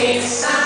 It's